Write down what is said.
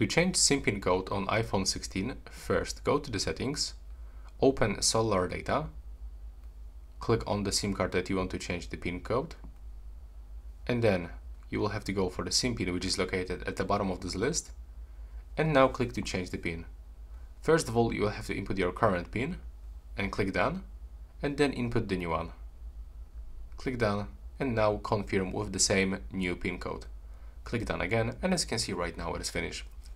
To change SIM pin code on iPhone 16, first go to the settings, open cellular data, click on the SIM card that you want to change the pin code, and then you will have to go for the SIM pin which is located at the bottom of this list, and now click to change the pin. First of all, you will have to input your current pin, and click done, and then input the new one. Click done, and now confirm with the same new pin code. Click done again, and as you can see right now it is finished.